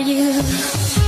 you.